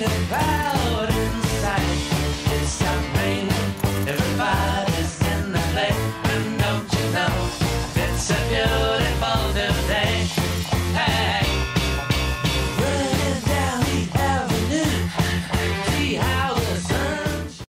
the past.